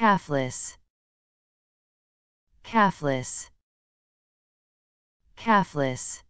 calfless calfless calfless